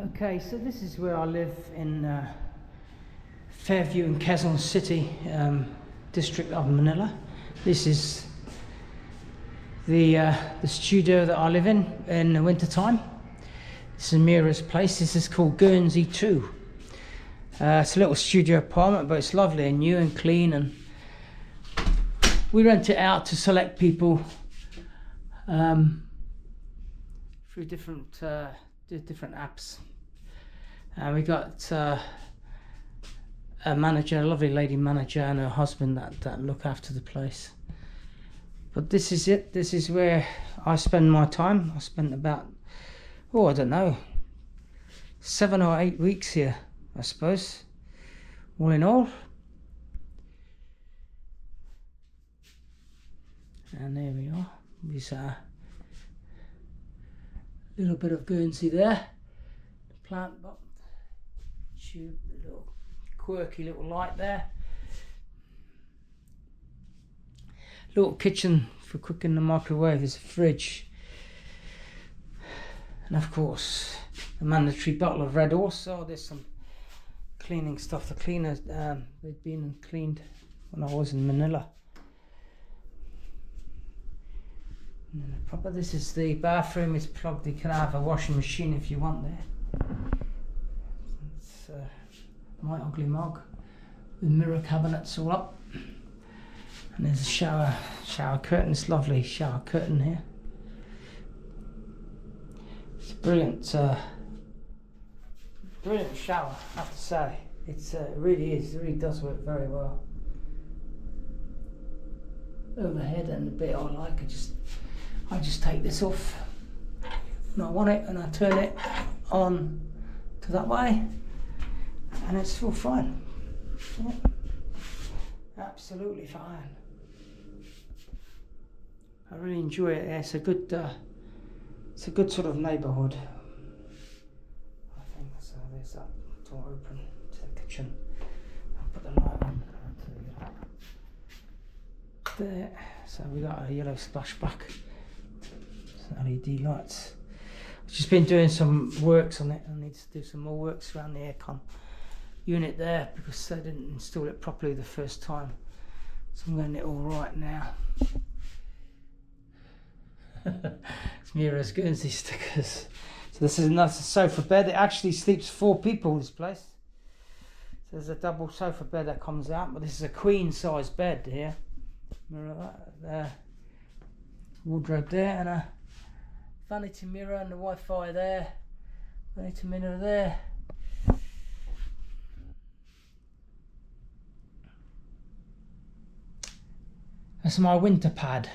Okay, so this is where I live in uh, Fairview in Quezon City, um, district of Manila. This is the uh, the studio that I live in in the winter time. This is Mira's place. This is called Guernsey 2. Uh, it's a little studio apartment, but it's lovely and new and clean. And we rent it out to select people um, through different uh, different apps. And we got uh, a manager, a lovely lady manager, and her husband that, that look after the place. But this is it. This is where I spend my time. I spent about, oh, I don't know, seven or eight weeks here, I suppose, all in all. And there we are. A little bit of Guernsey there. The plant but tube, little quirky little light there. Little kitchen for cooking the microwave. There's a fridge. And of course, the mandatory bottle of Red Horse. So there's some cleaning stuff. The cleaner, um, they'd been cleaned when I was in Manila. Proper. This is the bathroom. It's plugged. You can have a washing machine if you want there. It's uh, my ugly mug with mirror cabinets all up. And there's a shower shower curtain. It's lovely shower curtain here. It's a brilliant, uh, brilliant shower. I have to say, it's uh, it really is. It really does work very well. Overhead and the bit I like, I just I just take this off and I want it and I turn it on to that way and it's all fine. Yeah. Absolutely fine. I really enjoy it. It's a good, uh, it's a good sort of neighbourhood. I think so. There's that door open to the kitchen. I'll put the light on. There. So we got a yellow splashback. LED lights. I've just been doing some works on it. I need to do some more works around the aircon unit there because they didn't install it properly the first time. So I'm getting it all right now. it's Mira's Guernsey stickers. So this is another sofa bed. It actually sleeps four people, this place. So there's a double sofa bed that comes out, but this is a queen size bed here. Mirror that there. Wardrobe there and a vanity mirror and the Wi-Fi there. Vanity mirror there. That's my winter pad.